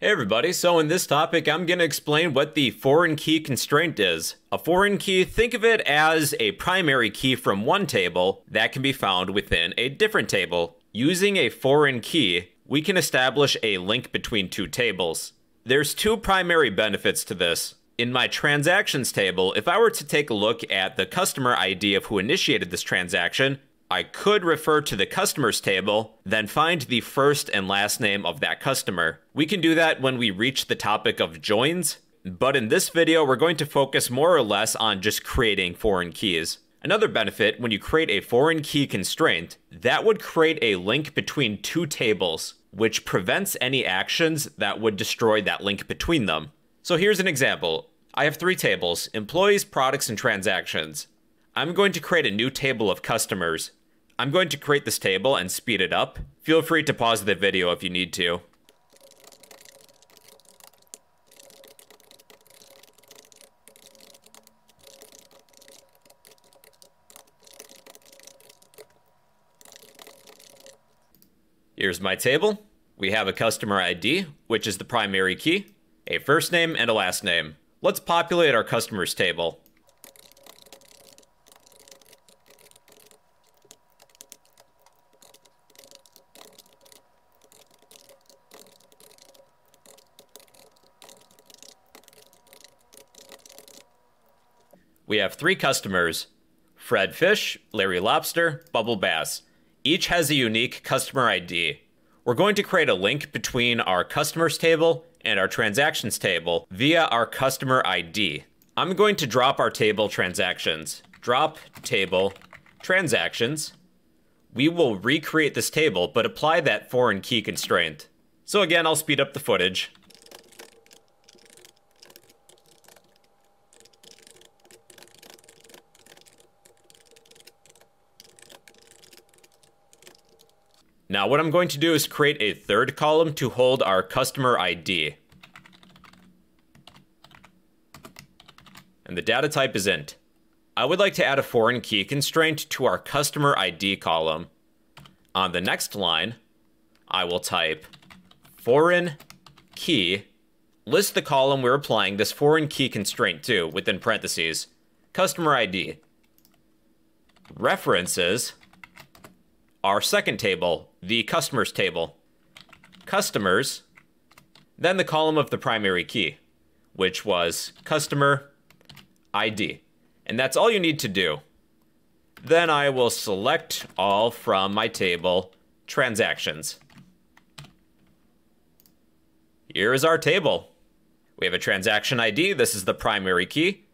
Hey everybody, so in this topic, I'm going to explain what the foreign key constraint is. A foreign key, think of it as a primary key from one table that can be found within a different table. Using a foreign key, we can establish a link between two tables. There's two primary benefits to this. In my transactions table, if I were to take a look at the customer ID of who initiated this transaction, I could refer to the customers table, then find the first and last name of that customer. We can do that when we reach the topic of joins, but in this video, we're going to focus more or less on just creating foreign keys. Another benefit, when you create a foreign key constraint, that would create a link between two tables, which prevents any actions that would destroy that link between them. So here's an example. I have three tables, employees, products, and transactions. I'm going to create a new table of customers, I'm going to create this table and speed it up. Feel free to pause the video if you need to. Here's my table. We have a customer ID, which is the primary key, a first name, and a last name. Let's populate our customers table. We have three customers Fred Fish, Larry Lobster, Bubble Bass. Each has a unique customer ID. We're going to create a link between our customers table and our transactions table via our customer ID. I'm going to drop our table transactions. Drop table transactions. We will recreate this table, but apply that foreign key constraint. So again, I'll speed up the footage. Now what I'm going to do is create a third column to hold our customer ID. And the data type is int. I would like to add a foreign key constraint to our customer ID column. On the next line, I will type foreign key, list the column we're applying this foreign key constraint to within parentheses, customer ID. References our second table, the customers table. Customers, then the column of the primary key, which was customer ID. And that's all you need to do. Then I will select all from my table transactions. Here is our table. We have a transaction ID. This is the primary key.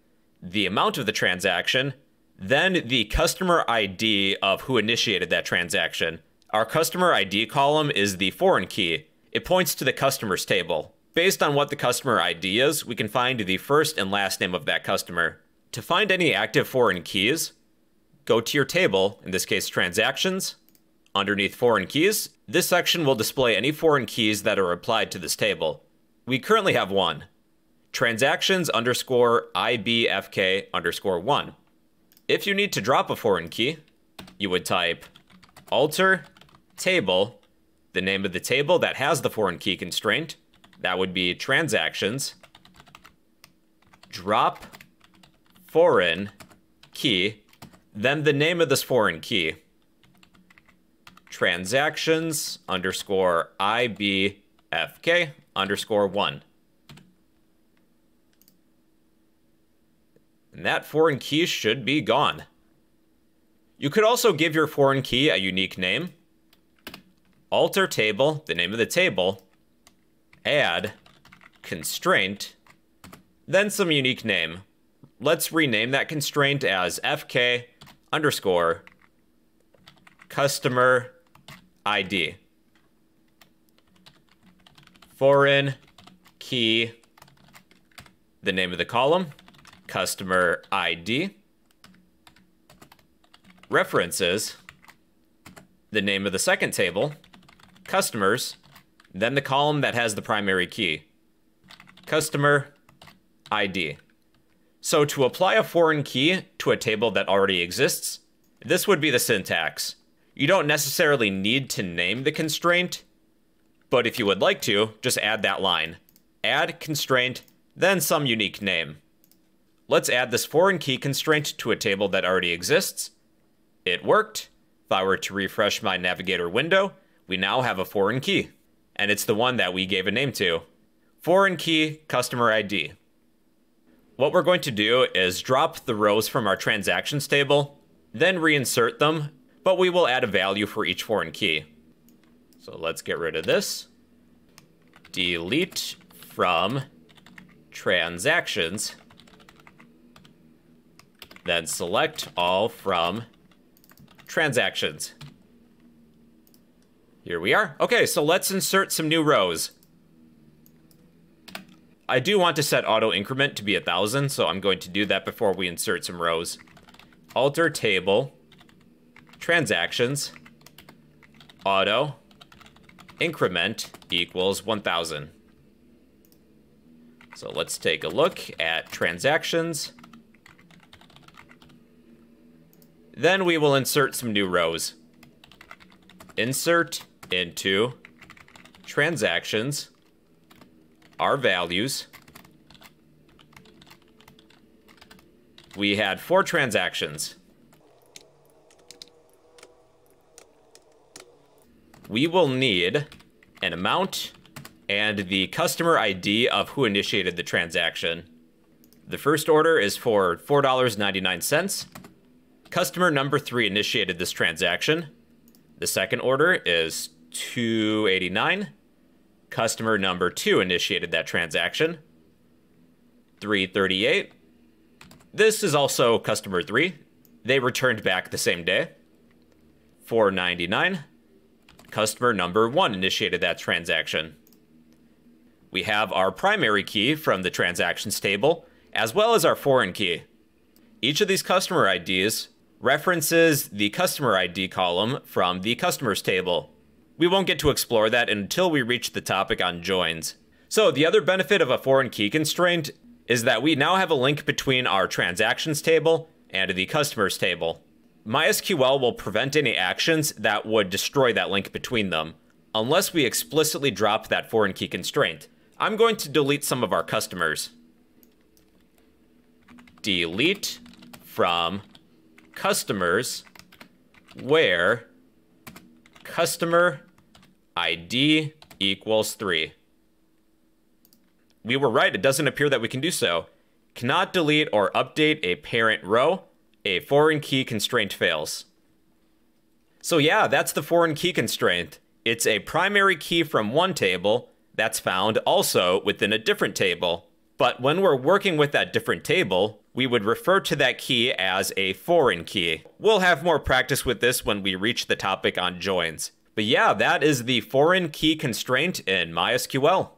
The amount of the transaction then the customer ID of who initiated that transaction. Our customer ID column is the foreign key. It points to the customer's table. Based on what the customer ID is, we can find the first and last name of that customer. To find any active foreign keys, go to your table, in this case transactions. Underneath foreign keys, this section will display any foreign keys that are applied to this table. We currently have one. Transactions underscore IBFK underscore one. If you need to drop a foreign key, you would type alter table, the name of the table that has the foreign key constraint. That would be transactions, drop foreign key, then the name of this foreign key. Transactions underscore IBFK underscore one. And that foreign key should be gone. You could also give your foreign key a unique name, alter table, the name of the table, add constraint, then some unique name. Let's rename that constraint as fk underscore customer ID. Foreign key, the name of the column, customer ID, references, the name of the second table, customers, then the column that has the primary key, customer ID. So to apply a foreign key to a table that already exists, this would be the syntax. You don't necessarily need to name the constraint, But if you would like to, just add that line. Add constraint, then some unique name. Let's add this foreign key constraint to a table that already exists. It worked. If I were to refresh my navigator window, we now have a foreign key. And it's the one that we gave a name to. Foreign key customer ID. What we're going to do is drop the rows from our transactions table, then reinsert them, but we will add a value for each foreign key. So let's get rid of this. Delete from transactions. Then select all from transactions. Here we are. Okay, so let's insert some new rows. I do want to set auto increment to be a thousand, so I'm going to do that before we insert some rows. Alter table, transactions, auto, increment equals 1000. So let's take a look at transactions. Then we will insert some new rows. Insert into transactions, our values. We had four transactions. We will need an amount and the customer ID of who initiated the transaction. The first order is for $4.99. Customer number three initiated this transaction. The second order is 289. Customer number two initiated that transaction. 338. This is also customer three. They returned back the same day. 499. Customer number one initiated that transaction. We have our primary key from the transactions table, as well as our foreign key. Each of these customer IDs references the customer ID column from the customers table. We won't get to explore that until we reach the topic on joins. So the other benefit of a foreign key constraint is that we now have a link between our transactions table and the customers table. MySQL will prevent any actions that would destroy that link between them, unless we explicitly drop that foreign key constraint. I'm going to delete some of our customers. Delete from customers where customer ID equals 3. We were right, it doesn't appear that we can do so. Cannot delete or update a parent row. A foreign key constraint fails. So yeah, that's the foreign key constraint. It's a primary key from one table that's found also within a different table. But when we're working with that different table, we would refer to that key as a foreign key. We'll have more practice with this when we reach the topic on joins. But yeah, that is the foreign key constraint in MySQL.